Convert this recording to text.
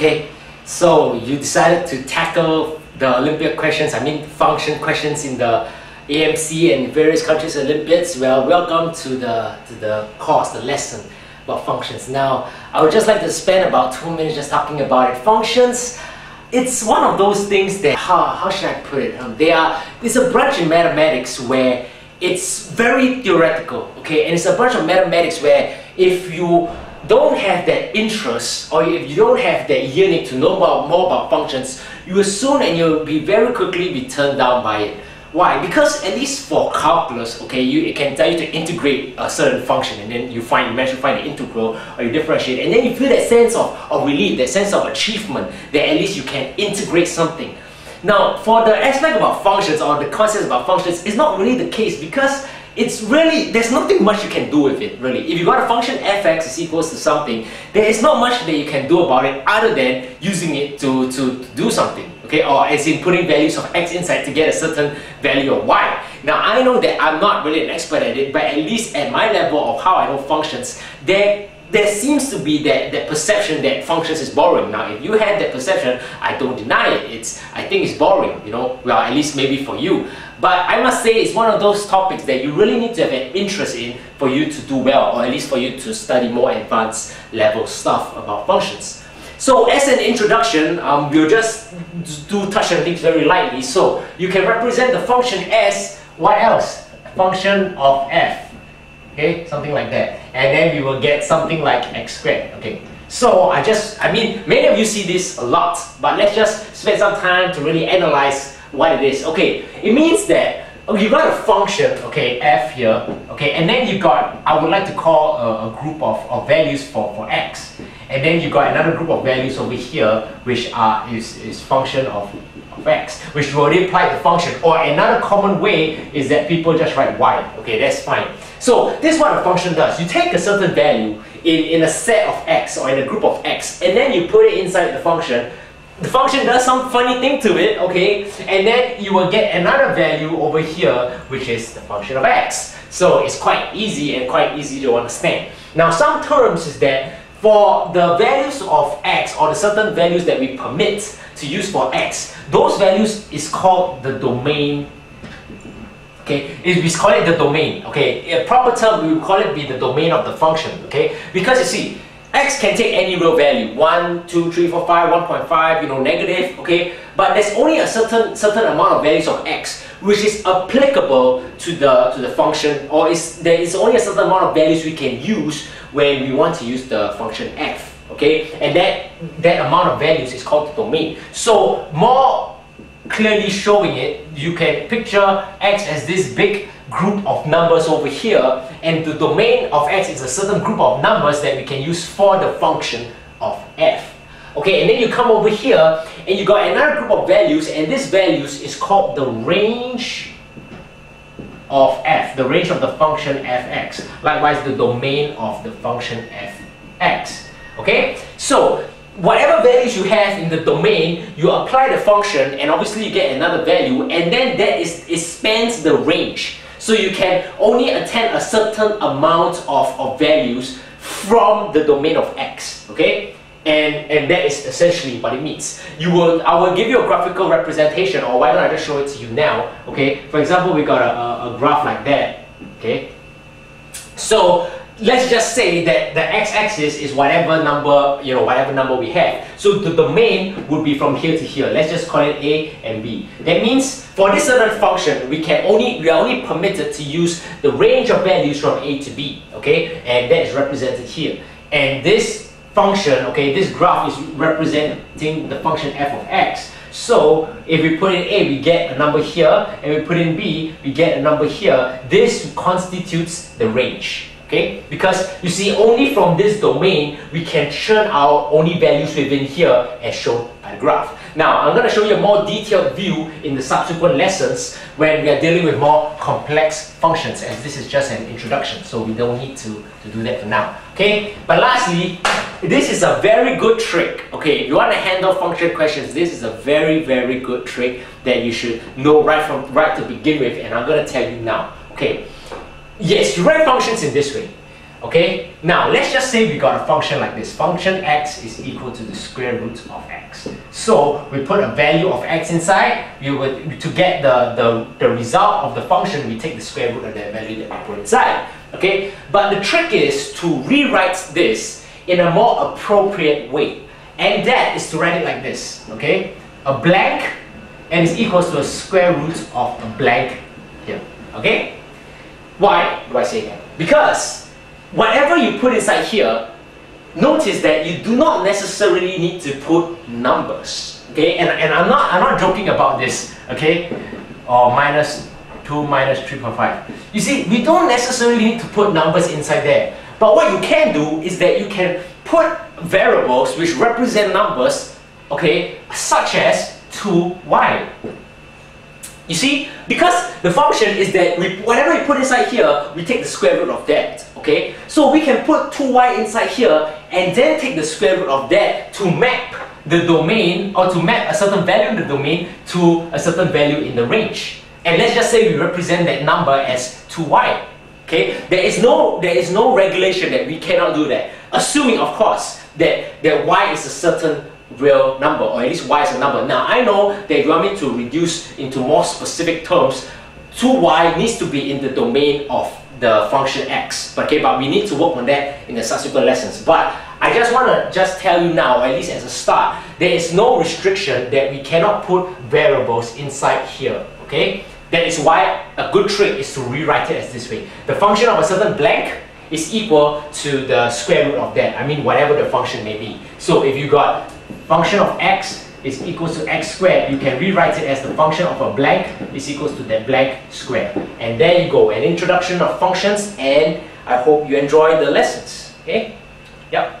Okay, so you decided to tackle the Olympiad questions, I mean function questions in the AMC and various countries Olympiads. Well, welcome to the, to the course, the lesson about functions. Now, I would just like to spend about two minutes just talking about it. Functions, it's one of those things that, how, how should I put it? Um, they are, it's a branch in mathematics where it's very theoretical, okay? And it's a branch of mathematics where if you don't have that interest or if you don't have that yearning to know about, more about functions, you will soon and you'll be very quickly be turned down by it. Why? Because at least for calculus, okay, you it can tell you to integrate a certain function and then you find you manage to find the integral or you differentiate and then you feel that sense of, of relief, that sense of achievement that at least you can integrate something. Now, for the aspect about functions or the concepts about functions, it's not really the case because it's really, there's nothing much you can do with it, really. If you got a function fx is equals to something, there is not much that you can do about it other than using it to, to, to do something, okay? Or as in putting values of x inside to get a certain value of y. Now, I know that I'm not really an expert at it, but at least at my level of how I know functions, there there seems to be that, that perception that functions is boring. Now, if you had that perception, I don't deny it. It's I think it's boring, you know, well, at least maybe for you. But I must say it's one of those topics that you really need to have an interest in for you to do well, or at least for you to study more advanced level stuff about functions. So as an introduction, um, we'll just do touch on things very lightly. So you can represent the function as what else? Function of f. Okay, something like that. And then we will get something like x squared. Okay. So I just, I mean, many of you see this a lot, but let's just spend some time to really analyze what it is. Okay, it means that oh, you got a function, okay, f here, okay, and then you got, I would like to call a, a group of, of values for, for x. And then you got another group of values over here, which are is, is function of, of x, which will already apply the function. Or another common way is that people just write y. Okay, that's fine. So this is what a function does. You take a certain value in, in a set of x or in a group of x, and then you put it inside the function the function does some funny thing to it, okay? And then you will get another value over here, which is the function of x. So it's quite easy and quite easy to understand. Now some terms is that for the values of x or the certain values that we permit to use for x, those values is called the domain okay? We call it the domain okay? A proper term we call it be the domain of the function okay? Because you see x can take any real value. 1 2 3 4 5 1.5 you know negative okay? But there's only a certain certain amount of values of x which is applicable to the to the function or is there is only a certain amount of values we can use when we want to use the function f okay and that that amount of values is called the domain so more clearly showing it you can picture x as this big group of numbers over here and the domain of x is a certain group of numbers that we can use for the function of f. Okay, and then you come over here and you got another group of values and this values is called the range of f, the range of the function fx. Likewise, the domain of the function fx. Okay, so whatever values you have in the domain, you apply the function and obviously you get another value and then that is expands the range. So you can only attend a certain amount of, of values from the domain of x, okay? And, and that is essentially what it means. You will, I will give you a graphical representation, or why don't I just show it to you now, okay? For example, we got a, a, a graph like that, okay? So let's just say that the x-axis is whatever number, you know, whatever number we have. So the domain would be from here to here. Let's just call it a and b. That means for this certain function, we can only we are only permitted to use the range of values from a to b, okay? And that is represented here. And this function, okay, this graph is representing the function f of x. So if we put in A, we get a number here, and we put in B, we get a number here. This constitutes the range okay? Because you see, only from this domain, we can churn out only values within here as shown by the graph. Now, I'm going to show you a more detailed view in the subsequent lessons when we are dealing with more complex functions, as this is just an introduction, so we don't need to, to do that for now, okay? But lastly, this is a very good trick, okay? If you want to handle function questions, this is a very, very good trick that you should know right from right to begin with, and I'm going to tell you now, okay? Yes, you write functions in this way. Okay, now let's just say we got a function like this. Function x is equal to the square root of x. So we put a value of x inside, we would, to get the, the, the result of the function, we take the square root of that value that we put inside. Okay, but the trick is to rewrite this in a more appropriate way. And that is to write it like this. Okay, a blank and is equals to a square root of a blank here. Okay, why do I say that? Because whatever you put inside here, notice that you do not necessarily need to put numbers. Okay, and, and I'm not I'm not joking about this, okay? Or minus 2 minus 3.5. You see, we don't necessarily need to put numbers inside there. But what you can do is that you can put variables which represent numbers, okay, such as 2y. You see, because the function is that we, whatever we put inside here, we take the square root of that, okay? So we can put 2y inside here and then take the square root of that to map the domain or to map a certain value in the domain to a certain value in the range. And let's just say we represent that number as 2y. Okay? There is no there is no regulation that we cannot do that. Assuming of course that, that y is a certain real number, or at least y is a number. Now, I know that if you want me to reduce into more specific terms, 2y needs to be in the domain of the function x. Okay, but we need to work on that in the subsequent lessons. But I just want to just tell you now, at least as a start, there is no restriction that we cannot put variables inside here. Okay? That is why a good trick is to rewrite it as this way. The function of a certain blank is equal to the square root of that. I mean, whatever the function may be. So if you got function of x is equals to x squared, you can rewrite it as the function of a blank is equals to that blank squared. And there you go, an introduction of functions and I hope you enjoy the lessons. Okay? Yep.